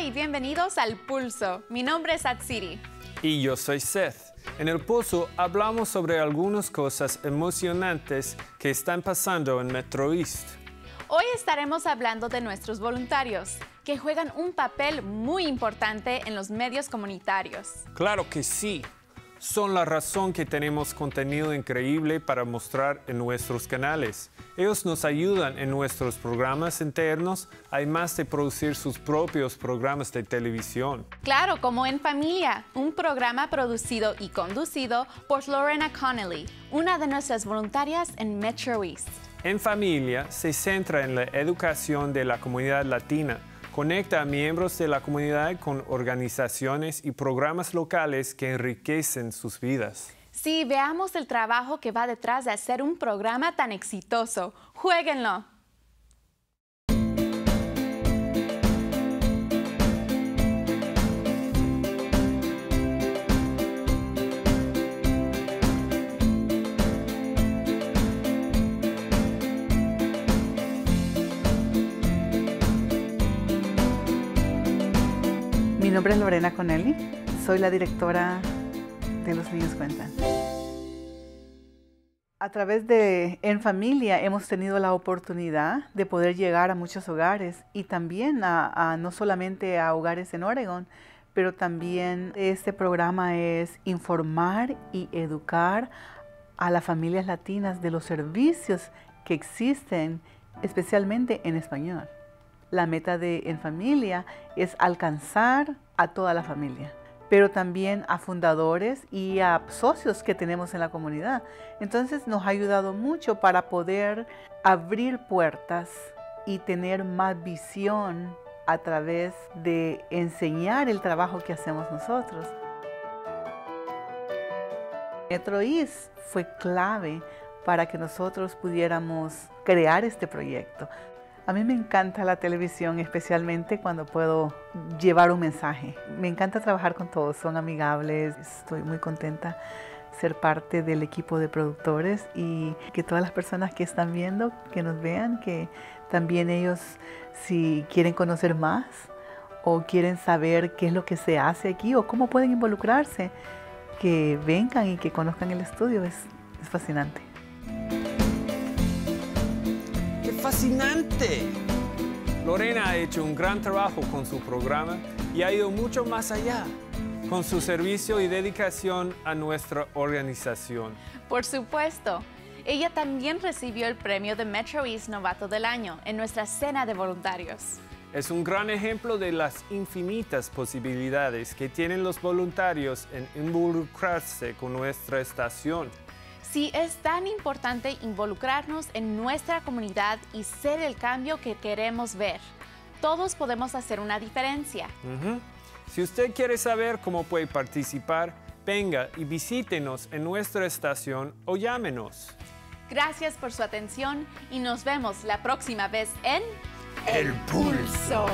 y bienvenidos al Pulso. Mi nombre es Atsiri. Y yo soy Seth. En el Pulso hablamos sobre algunas cosas emocionantes que están pasando en Metro East. Hoy estaremos hablando de nuestros voluntarios, que juegan un papel muy importante en los medios comunitarios. Claro que sí son la razón que tenemos contenido increíble para mostrar en nuestros canales. Ellos nos ayudan en nuestros programas internos, además de producir sus propios programas de televisión. Claro, como En Familia, un programa producido y conducido por Lorena Connelly, una de nuestras voluntarias en Metro East. En Familia se centra en la educación de la comunidad latina Conecta a miembros de la comunidad con organizaciones y programas locales que enriquecen sus vidas. Sí, veamos el trabajo que va detrás de hacer un programa tan exitoso. ¡Jueguenlo! Nombre es Lorena Conelli, soy la directora de Los Niños Cuentan. A través de En Familia hemos tenido la oportunidad de poder llegar a muchos hogares y también a, no solamente a hogares en Oregon, pero también este programa es informar y educar a las familias latinas de los servicios que existen, especialmente en español. La meta de En Familia es alcanzar a toda la familia, pero también a fundadores y a socios que tenemos en la comunidad. Entonces nos ha ayudado mucho para poder abrir puertas y tener más visión a través de enseñar el trabajo que hacemos nosotros. Metro fue clave para que nosotros pudiéramos crear este proyecto. A mí me encanta la televisión, especialmente cuando puedo llevar un mensaje. Me encanta trabajar con todos, son amigables, estoy muy contenta ser parte del equipo de productores y que todas las personas que están viendo, que nos vean, que también ellos si quieren conocer más o quieren saber qué es lo que se hace aquí o cómo pueden involucrarse, que vengan y que conozcan el estudio, es, es fascinante fascinante. Lorena ha hecho un gran trabajo con su programa y ha ido mucho más allá con su servicio y dedicación a nuestra organización. Por supuesto. Ella también recibió el premio de Metro East Novato del Año en nuestra cena de voluntarios. Es un gran ejemplo de las infinitas posibilidades que tienen los voluntarios en involucrarse con nuestra estación. Sí, es tan importante involucrarnos en nuestra comunidad y ser el cambio que queremos ver. Todos podemos hacer una diferencia. Si usted quiere saber cómo puede participar, venga y visítenos en nuestra estación o llámenos. Gracias por su atención y nos vemos la próxima vez en El Pulso.